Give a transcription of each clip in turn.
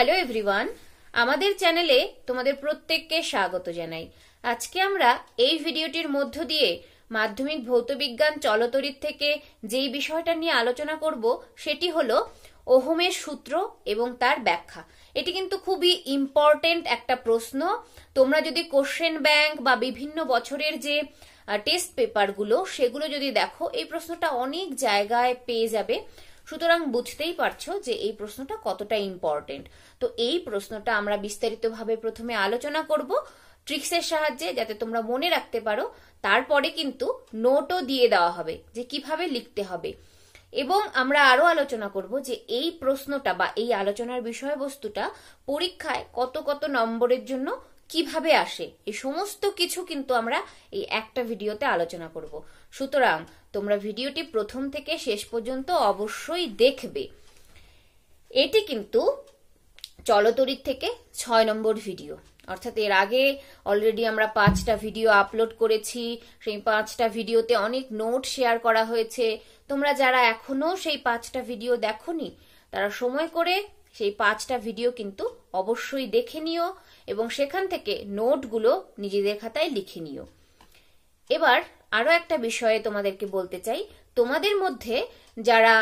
Hello everyone আমাদের চ্যানেলে তোমাদের প্রত্যেককে স্বাগত জানাই। আজকে আমরা এই ভিডিওটির মধ্য দিয়ে মাধ্যমিক ভৌতবিজ্ঞান চলতরিত থেকে যেই বিষয়টা নিয়ে আলোচনা করব, সেটি হলো ওহমের সূত্র এবং তার ব্যাখ্যা। এটি কিন্তু খুবই ইম্পর্টেন্ট একটা প্রশ্ন। তোমরা যদি কোশ্চেন ব্যাংক বা বিভিন্ন বছরের যে টেস্ট পেপারগুলো সেগুলো যদি দেখো, এই প্রশ্নটা অনেক জায়গায় পেয়ে যাবে। সুতরাং বুঝতেই পারছ যে এই প্রশ্নটা কতটা ইম্পর্টেন্ট তো এই প্রশ্নটা আমরা বিস্তারিতভাবে প্রথমে আলোচনা করব ট্রিক্সের সাহায্যে, যাতে তোমরা মনে রাখতে পারো। তারপরে কিন্তু নোটও দিয়ে দেওয়া হবে যে কীভাবে লিখতে হবে। এবং আমরা আরও আলোচনা করব যে এই প্রশ্নটা বা এই আলোচনার বিষয়বস্তুটা পরীক্ষায় কত কত নম্বরের জন্য কীভাবে আসে? এই সমস্ত কিছু কিন্তু আমরা এই একটা ভিডিওতে আলোচনা করব। সুতরাং তোমরা ভিডিওটি প্রথম থেকে শেষ পর্যন্ত অবশ্যই দেখবে। এটি কিন্তু চলতরির থেকে ছয় নম্বর ভিডিও। অর্থাৎ এর আগে অলরেডি আমরা পাঁচটা ভিডিও আপলোড করেছি। সেই পাঁচটা ভিডিওতে অনেক নোট শেয়ার করা হয়েছে। তোমরা যারা এখনও সেই পাঁচটা ভিডিও দেখনি, তারা সময় করে সেই পাঁচটা ভিডিও কিন্তু অবশ্যই দেখে নিও এবং সেখান থেকে নোটগুলো নিজেদের খাতায় লিখে নিও। এবার আরও একটা বিষয়ে তোমাদেরকে বলতে চাই। তোমাদের মধ্যে যারা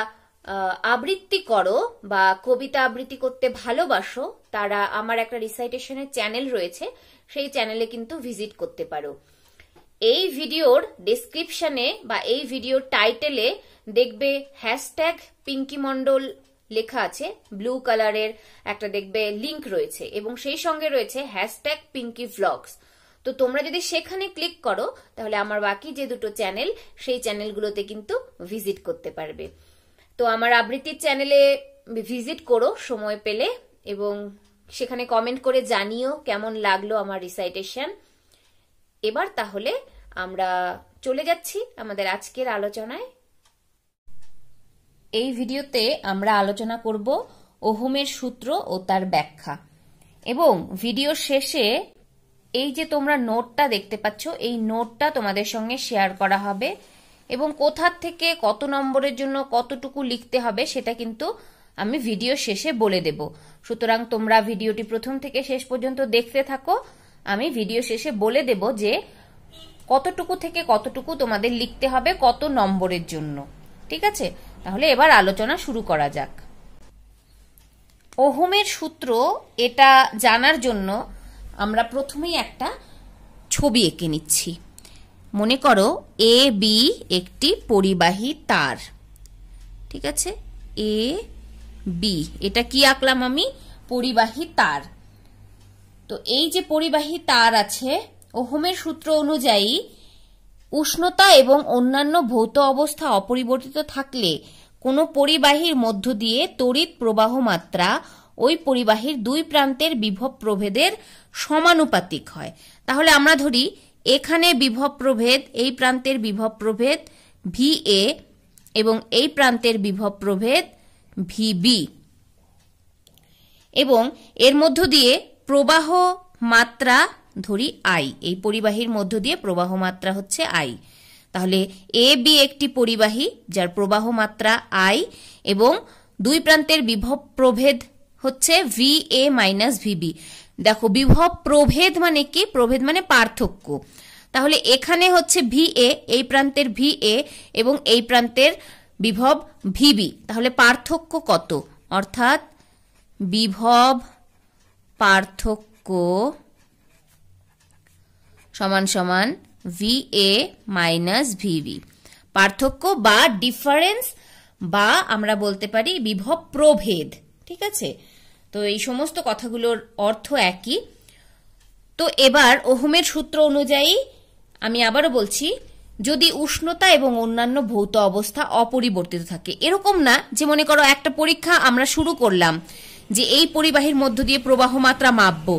আবৃত্তি করো বা কবিতা আবৃত্তি করতে ভালোবাসো, তারা আমার একটা রিসাইটেশনের চ্যানেল রয়েছে, সেই চ্যানেলে কিন্তু ভিজিট করতে পারো। এই ভিডিওর ডিসক্রিপশনে বা এই ভিডিওর টাইটেলে দেখবে হ্যাশট্যাগ পিঙ্কি মন্ডল লেখা আছে ব্লু কালারের একটা দেখবে লিংক রয়েছে এবং সেই সঙ্গে রয়েছে হ্যাশট্যাগ পিঙ্কি ভ্লগস তো তোমরা যদি সেখানে ক্লিক করো, তাহলে আমার বাকি যে দুটো চ্যানেল সেই চ্যানেলগুলোতে কিন্তু ভিজিট করতে পারবে। তো আমার আবৃত্তির চ্যানেলে ভিজিট করো, সময় পেলে, এবং সেখানে কমেন্ট করে জানিও কেমন লাগল আমার রিসাইটেশন এবার তাহলে আমরা চলে যাচ্ছি আমাদের আজকের আলোচনায়। এই ভিডিওতে আমরা আলোচনা করব ওহমের সূত্র ও তার ব্যাখ্যা। এবং ভিডিও শেষে এই যে তোমরা নোটটা দেখতে পাচ্ছ, এই নোটটা তোমাদের সঙ্গে শেয়ার করা হবে এবং কোথার থেকে কত নম্বরের জন্য কতটুকু লিখতে হবে সেটা কিন্তু আমি ভিডিও শেষে বলে দেব। সুতরাং তোমরা ভিডিওটি প্রথম থেকে শেষ পর্যন্ত দেখতে থাকো। আমি ভিডিও শেষে বলে দেব যে কতটুকু থেকে কতটুকু তোমাদের লিখতে হবে কত নম্বরের জন্য। ঠিক আছে? তাহলে এবার আলোচনা শুরু করা যাক। ওহমের সূত্র এটা জানার জন্য আমরা প্রথমেই একটা ছবি এঁকে নিচ্ছি। মনে করো এ, বি একটি পরিবাহী তার। ঠিক আছে? A, B. এটা কি আঁকলাম আমি? পরিবাহী তার। তো এই যে পরিবাহী তার আছে, ওহমের সূত্র অনুযায়ী উষ্ণতা এবং অন্যান্য ভৌত অবস্থা অপরিবর্তিত থাকলে কোনো পরিবাহীর মধ্য দিয়ে তড়িৎ প্রবাহ মাত্রা ওই পরিবাহীর দুই প্রান্তের বিভব প্রভেদের সমানুপাতিক হয়। তাহলে আমরা ধরি, এখানে বিভব প্রভেদ, এই প্রান্তের বিভব প্রভেদ ভি এ এবং এই প্রান্তের বিভব প্রভেদ ভি বি এবং এর মধ্য দিয়ে প্রবাহ মাত্রা ধরি আই, এই পরিবাহীর মধ্য দিয়ে প্রবাহ মাত্রা হচ্ছে আই। তাহলে এ, বি একটি পরিবাহী যার প্রবাহ মাত্রা আই এবং দুই প্রান্তের বিভব প্রভেদ হচ্ছে ভি এ মাইনাস ভিবি দেখো, বিভব প্রভেদ মানে কি? প্রভেদ মানে পার্থক্য। তাহলে এখানে হচ্ছে ভি এ, এই প্রান্তের ভি এ এবং এই প্রান্তের বিভব ভিবি তাহলে পার্থক্য কত? অর্থাৎ বিভব পার্থক্য সমান সমান ভি এ মাইনাস ভিবি পার্থক্য বা ডিফারেন্স বা আমরা বলতে পারি বিভব প্রভেদ, ঠিক আছে? তো এই সমস্ত কথাগুলোর অর্থ একই। তো এবার ওহমের সূত্র অনুযায়ী আমি আবারও বলছি, যদি উষ্ণতা এবং অন্যান্য ভৌত অবস্থা অপরিবর্তিত থাকে, এরকম না যে মনে করো একটা পরীক্ষা আমরা শুরু করলাম, যে এই পরিবাহীর মধ্য দিয়ে প্রবাহ মাত্রা মাপবো।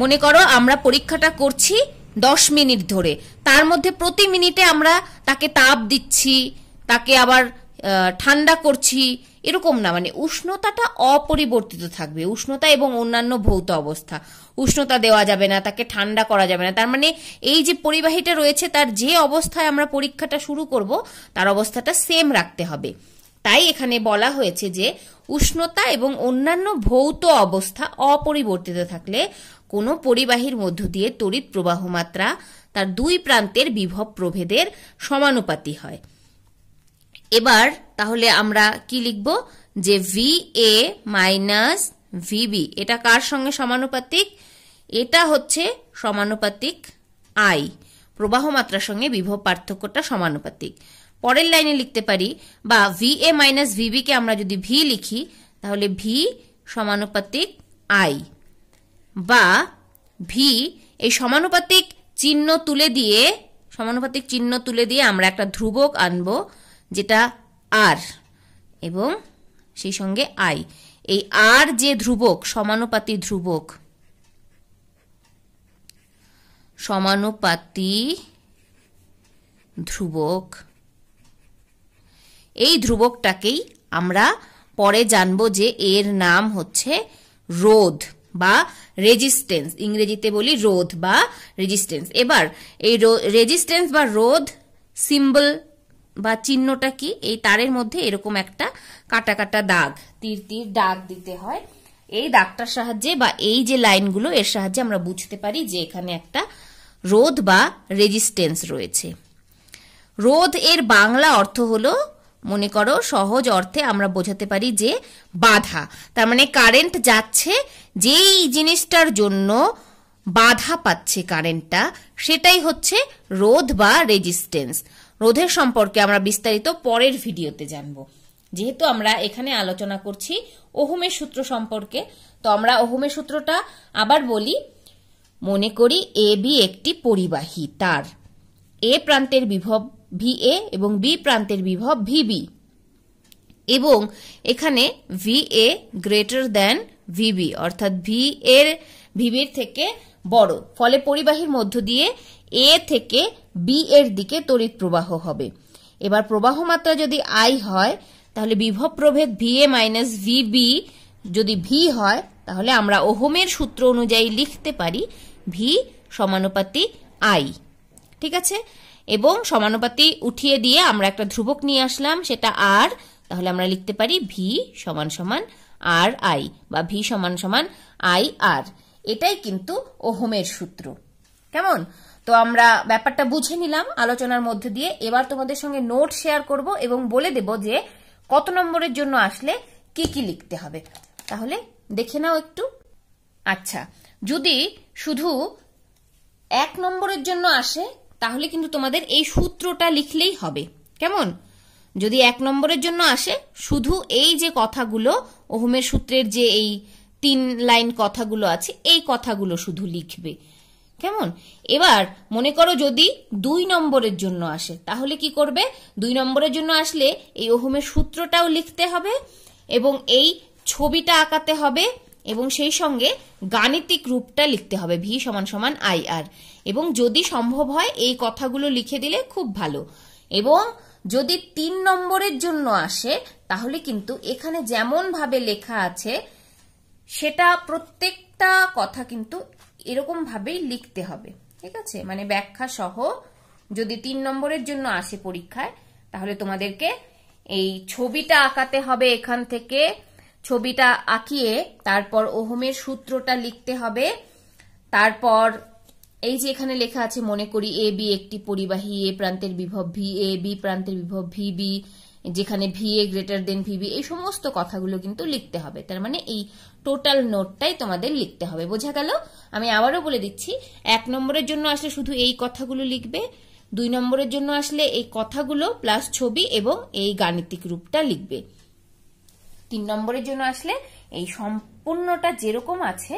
মনে করো আমরা পরীক্ষাটা করছি দশ মিনিট ধরে। তার মধ্যে প্রতি মিনিটে আমরা তাকে তাপ দিচ্ছি, তাকে আবার ঠান্ডা করছি, এরকম না। মানে উষ্ণতাটা অপরিবর্তিত থাকবে। উষ্ণতা এবং অন্যান্য ভৌত অবস্থা। উষ্ণতা দেওয়া যাবে না, তাকে ঠান্ডা করা যাবে না। তার মানে এই যে পরিবাহীটা রয়েছে, তার যে অবস্থায় আমরা পরীক্ষাটা শুরু করব, তার অবস্থাটা সেম রাখতে হবে। তাই এখানে বলা হয়েছে যে উষ্ণতা এবং অন্যান্য ভৌত অবস্থা অপরিবর্তিত থাকলে কোনো পরিবাহীর মধ্য দিয়ে তড়িৎ প্রবাহ মাত্রা তার দুই প্রান্তের বিভব প্রভেদের সমানুপাতি হয়। এবার তাহলে আমরা কি লিখব? যে ভি এ মাইনাস ভিবি এটা কার সঙ্গে সমানুপাতিক? এটা হচ্ছে সমানুপাতিক আই প্রবাহ মাত্রার সঙ্গে বিভব পার্থক্যটা সমানুপাতিক। পরের লাইনে লিখতে পারি, বা ভি এ মাইনাস ভিবিকে আমরা যদি ভি লিখি, তাহলে ভি সমানুপাতিক আই বা ভি, এই সমানুপাতিক চিহ্ন তুলে দিয়ে, সমানুপাতিক চিহ্ন তুলে দিয়ে আমরা একটা ধ্রুবক আনব, যেটা আর এবং সেই সঙ্গে আই। এই আর যে ধ্রুবক, সমানুপাতি ধ্রুবক সমানুপাতি ধ্রুবক, এই ধ্রুবকটাকেই আমরা পরে জানব যে এর নাম হচ্ছে রোধ। বা রেজিস্টেন্স ইংরেজিতে বলি রোধ বা রেজিস্টেন্স এবার এই রেজিস্টেন্স বা রোধ সিম্বল বা চিহ্নটা কি? এই তারের মধ্যে এরকম একটা কাটা কাটা দাগ, তীর তীর দাগ দিতে হয়। এই দাগটার সাহায্যে বা এই যে লাইনগুলো, এর সাহায্যে আমরা বুঝতে পারি যে এখানে একটা রোধ বা রেজিস্টেন্স রয়েছে। রোধ এর বাংলা অর্থ হলো, মনে করো সহজ অর্থে আমরা বোঝাতে পারি যে বাধা। তার মানে কারেন্ট যাচ্ছে যেই জিনিসটার জন্য বাধা পাচ্ছে কারেন্টটা, সেটাই হচ্ছে রোধ বা রেজিস্টেন্স রোধের সম্পর্কে আমরা বিস্তারিত পরের ভিডিওতে জানব। যেহেতু আমরা এখানে আলোচনা করছি ওহুমের সূত্র সম্পর্কে, তো আমরা ওহুমের সূত্রটা আবার বলি, মনে করি এ বি একটি পরিবাহী, তার। এ প্রান্তের বিভব ভি এ এবং বি প্রান্তের বিভব ভিবি এবং এখানে V A greater than V B অর্থাৎ ভি এর ভিবির থেকে বড়। ফলে পরিবাহীর মধ্য দিয়ে এ থেকে বি এর দিকে তড়িৎ প্রবাহ হবে। এবার প্রবাহ মাত্রা যদি আই হয়, তাহলে বিভব প্রভেদ V A minus V B যদি ভি হয়, তাহলে আমরা ওহমের সূত্র অনুযায়ী লিখতে পারি ভি সমানুপাতি আই ঠিক আছে? এবং সমানুপাতি উঠিয়ে দিয়ে আমরা একটা ধ্রুবক নিয়ে আসলাম, সেটা আর তাহলে আমরা লিখতে পারি ভি সমান সমান আর আই বা ভি সমান সমান আই আর এটাই কিন্তু ওহমের সূত্র। কেমন? তো আমরা ব্যাপারটা বুঝে নিলাম আলোচনার মধ্যে দিয়ে। এবার তোমাদের সঙ্গে নোট শেয়ার করব এবং বলে দেব যে কত নম্বরের জন্য আসলে কি কি লিখতে হবে। তাহলে দেখে নাও একটু। আচ্ছা যদি শুধু এক নম্বরের জন্য আসে, তাহলে কিন্তু তোমাদের এই সূত্রটা লিখলেই হবে। কেমন? যদি এক নম্বরের জন্য আসে, শুধু এই যে কথাগুলো, ওহমের সূত্রের যে এই তিন লাইন কথাগুলো আছে, এই কথাগুলো শুধু লিখবে। কেমন? এবার মনে করো যদি দুই নম্বরের জন্য আসে, তাহলে কি করবে? দুই নম্বরের জন্য আসলে এই ওহমের সূত্রটাও লিখতে হবে এবং এই ছবিটা আঁকাতে হবে এবং সেই সঙ্গে গাণিতিক রূপটা লিখতে হবে, ভি সমান সমান আই আর। এবং যদি সম্ভব হয়, এই কথাগুলো লিখে দিলে খুব ভালো। এবং যদি তিন নম্বরের জন্য আসে, তাহলে কিন্তু এখানে যেমন ভাবে লেখা আছে, সেটা প্রত্যেকটা কথা কিন্তু এরকম ভাবেই লিখতে হবে। ঠিক আছে? মানে ব্যাখ্যা সহ যদি তিন নম্বরের জন্য আসে পরীক্ষায়, তাহলে তোমাদেরকে এই ছবিটা আঁকাতে হবে এখান থেকে, ছবিটা আঁকিয়ে তারপর ওহমের সূত্রটা লিখতে হবে, তারপর এই যে এখানে লেখা আছে, মনে করি এ বি একটি পরিবাহী এ প্রান্তের বিভব ভি এ বি প্রান্তের বিভব ভি বি যেখানে V A greater than V B এই সমস্ত কথাগুলো কিন্তু লিখতে হবে। তার মানে এই টোটাল নোটটাই তোমাদের লিখতে হবে। বোঝা গেল? আমি আবারও বলে দিচ্ছি, এক নম্বরের জন্য আসলে শুধু এই কথাগুলো লিখবে, দুই নম্বরের জন্য আসলে এই কথাগুলো প্লাস ছবি এবং এই গাণিতিক রূপটা লিখবে। তিন নম্বরের জন্য আসলে এই সম্পূর্ণটা যেরকম আছে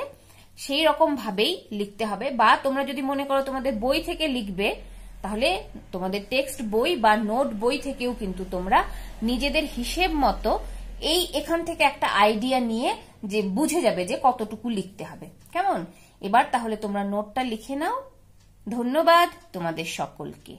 সেই রকম ভাবেই লিখতে হবে। বা তোমরা যদি মনে করো তোমাদের বই থেকে লিখবে, তাহলে তোমাদের টেক্সট বই বা নোট বই থেকেও কিন্তু তোমরা নিজেদের হিসেব মতো এই এখান থেকে একটা আইডিয়া নিয়ে যে বুঝে যাবে যে কতটুকু লিখতে হবে। কেমন? এবার তাহলে তোমরা নোটটা লিখে নাও। ধন্যবাদ তোমাদের সকলকে।